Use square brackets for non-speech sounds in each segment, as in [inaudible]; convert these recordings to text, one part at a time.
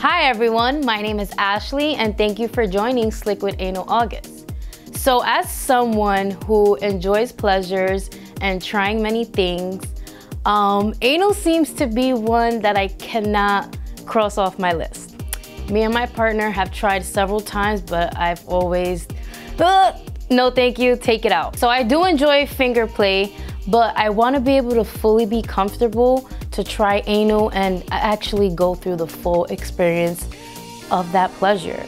Hi everyone, my name is Ashley and thank you for joining Sliquid Anal August. So as someone who enjoys pleasures and trying many things, um, anal seems to be one that I cannot cross off my list. Me and my partner have tried several times, but I've always, uh, no thank you, take it out. So I do enjoy finger play, but I wanna be able to fully be comfortable to try anal and actually go through the full experience of that pleasure.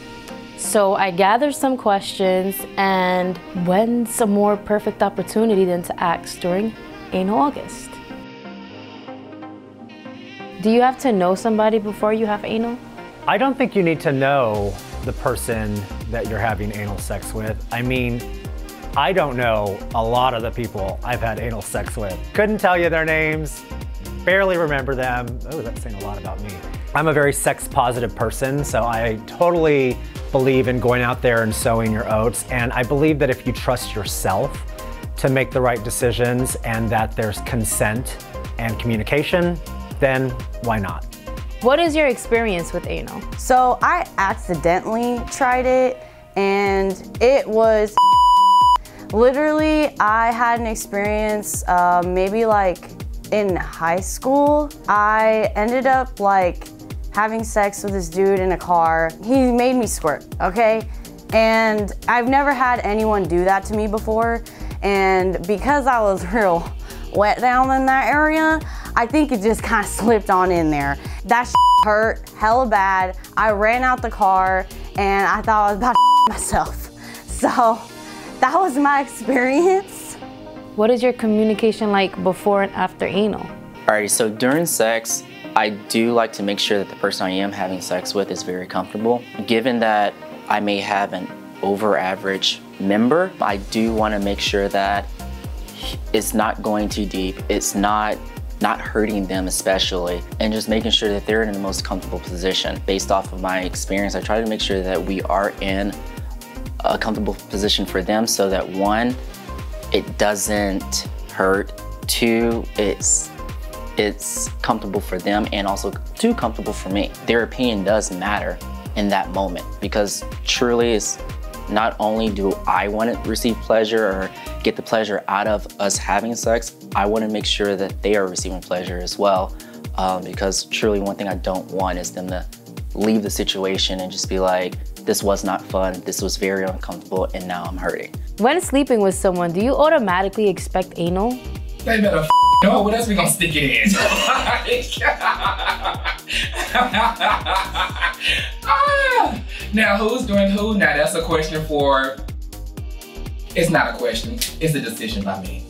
So I gathered some questions and when's a more perfect opportunity than to ask during anal August. Do you have to know somebody before you have anal? I don't think you need to know the person that you're having anal sex with. I mean, I don't know a lot of the people I've had anal sex with. Couldn't tell you their names, barely remember them. Oh, that's saying a lot about me. I'm a very sex positive person, so I totally believe in going out there and sowing your oats. And I believe that if you trust yourself to make the right decisions and that there's consent and communication, then why not? What is your experience with anal? So I accidentally tried it and it was [laughs] literally I had an experience uh, maybe like in high school. I ended up like having sex with this dude in a car. He made me squirt, okay? And I've never had anyone do that to me before. And because I was [laughs] real wet down in that area, I think it just kind of slipped on in there. That [laughs] hurt hella bad. I ran out the car and I thought I was about [laughs] to myself. So that was my experience. What is your communication like before and after anal? Alrighty, so during sex, I do like to make sure that the person I am having sex with is very comfortable. Given that I may have an over average member, I do want to make sure that it's not going too deep. It's not not hurting them especially, and just making sure that they're in the most comfortable position. Based off of my experience, I try to make sure that we are in a comfortable position for them so that one, it doesn't hurt, two, it's it's comfortable for them and also too comfortable for me. Their opinion does matter in that moment because truly it's not only do I want to receive pleasure or get the pleasure out of us having sex, I want to make sure that they are receiving pleasure as well. Um, because truly one thing I don't want is them to leave the situation and just be like, this was not fun, this was very uncomfortable, and now I'm hurting. When sleeping with someone, do you automatically expect anal? They better no, what else we gonna stick it in? [laughs] ah, [laughs] now who's doing who? Now that's a question for, it's not a question, it's a decision by me.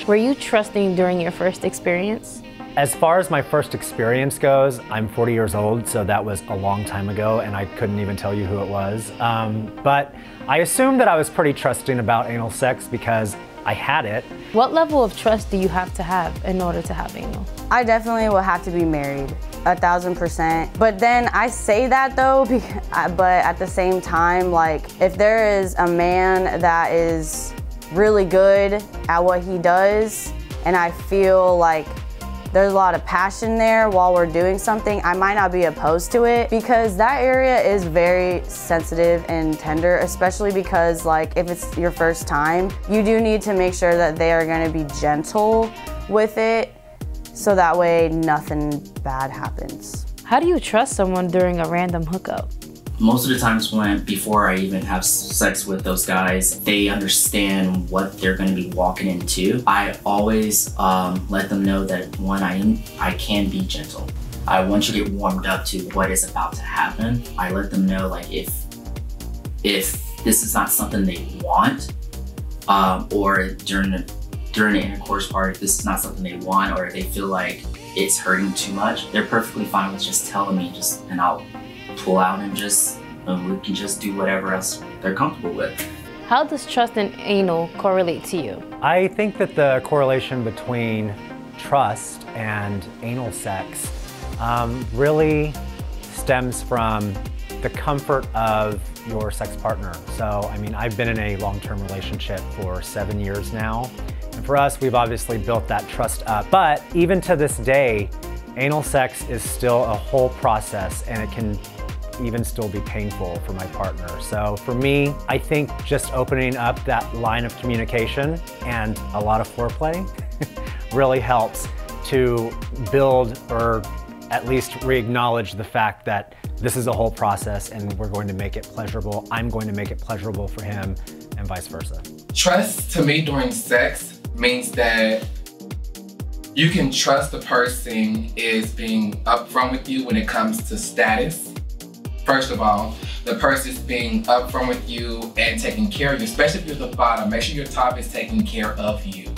[laughs] Were you trusting during your first experience? As far as my first experience goes, I'm 40 years old, so that was a long time ago, and I couldn't even tell you who it was. Um, but I assumed that I was pretty trusting about anal sex because I had it. What level of trust do you have to have in order to have anal? I definitely will have to be married, a thousand percent. But then I say that though, [laughs] but at the same time, like if there is a man that is really good at what he does, and I feel like there's a lot of passion there while we're doing something, I might not be opposed to it because that area is very sensitive and tender, especially because like if it's your first time, you do need to make sure that they are gonna be gentle with it so that way nothing bad happens. How do you trust someone during a random hookup? Most of the times when before I even have sex with those guys, they understand what they're going to be walking into. I always um, let them know that one, I I can be gentle. I want you to get warmed up to what is about to happen. I let them know like if if this is not something they want, um, or during the during the intercourse part, if this is not something they want, or they feel like it's hurting too much, they're perfectly fine with just telling me, just and I'll pull out and just and we can just do whatever else they're comfortable with. How does trust and anal correlate to you? I think that the correlation between trust and anal sex um, really stems from the comfort of your sex partner. So, I mean, I've been in a long-term relationship for seven years now. And for us, we've obviously built that trust up. But even to this day, Anal sex is still a whole process and it can even still be painful for my partner. So for me, I think just opening up that line of communication and a lot of foreplay [laughs] really helps to build or at least re-acknowledge the fact that this is a whole process and we're going to make it pleasurable. I'm going to make it pleasurable for him and vice versa. Trust to me during sex means that you can trust the person is being upfront with you when it comes to status. First of all, the person is being upfront with you and taking care of you, especially if you're the bottom. Make sure your top is taking care of you,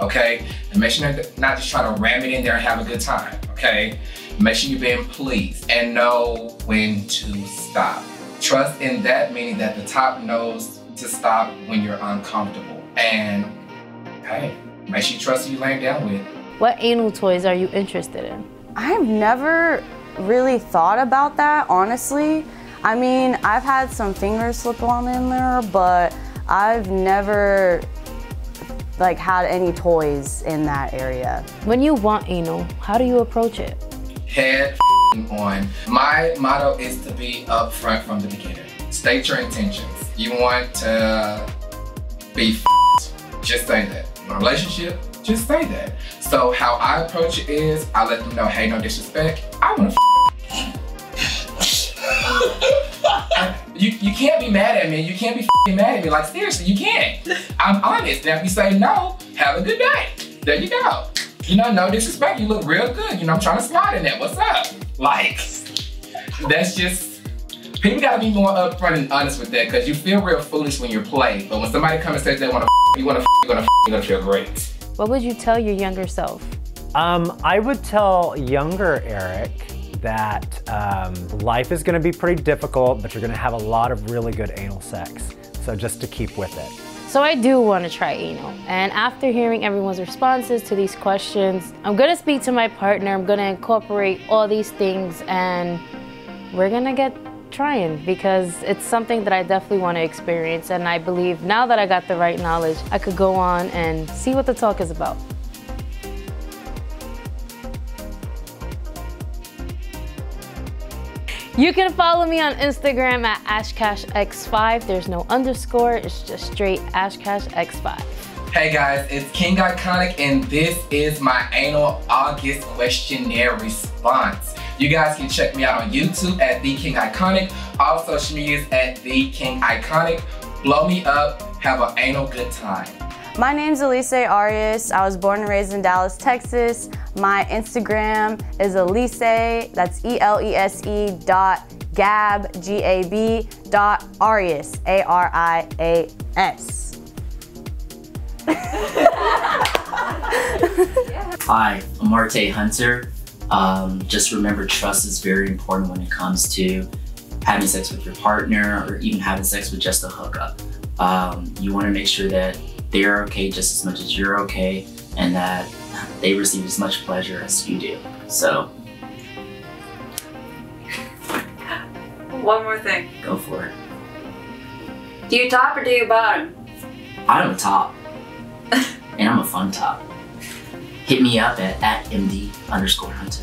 okay? And make sure you're not just trying to ram it in there and have a good time, okay? Make sure you're being pleased and know when to stop. Trust in that, meaning that the top knows to stop when you're uncomfortable. And hey, make sure you trust who you laying down with. What anal toys are you interested in? I've never really thought about that, honestly. I mean, I've had some fingers slip on in there, but I've never like had any toys in that area. When you want anal, how do you approach it? Head on. My motto is to be upfront from the beginning. State your intentions. You want to be just say that. In a relationship, just say that. So how I approach it is, I let them know, hey, no disrespect, I wanna [laughs] you, you can't be mad at me. You can't be mad at me. Like, seriously, you can't. I'm honest. Now, if you say no, have a good day. There you go. You know, no disrespect. You look real good. You know, I'm trying to slide in that. What's up? Like, that's just, people gotta be more upfront and honest with that because you feel real foolish when you're played. But when somebody comes and says they wanna you wanna you gonna you're gonna feel great. What would you tell your younger self? Um, I would tell younger Eric that um, life is gonna be pretty difficult, but you're gonna have a lot of really good anal sex. So just to keep with it. So I do want to try anal. And after hearing everyone's responses to these questions, I'm gonna speak to my partner, I'm gonna incorporate all these things and we're gonna get trying because it's something that I definitely want to experience and I believe now that I got the right knowledge, I could go on and see what the talk is about. You can follow me on Instagram at AshcashX5. There's no underscore, it's just straight AshcashX5. Hey guys, it's King Iconic and this is my anal August questionnaire response. You guys can check me out on YouTube at The King Iconic, all social medias at The King Iconic. Blow me up, have an anal good time. My name's Elise Arias. I was born and raised in Dallas, Texas. My Instagram is Elise, that's E-L-E-S-E dot Gab, G-A-B dot Arias, A-R-I-A-S. [laughs] Hi, I'm Marte Hunter. Um, just remember trust is very important when it comes to having sex with your partner or even having sex with just a hookup. Um, you want to make sure that they're okay just as much as you're okay and that they receive as much pleasure as you do. So, One more thing. go for it. Do you top or do you bottom? I'm a top. [laughs] and I'm a fun top. Hit me up at, at MD underscore Hunter.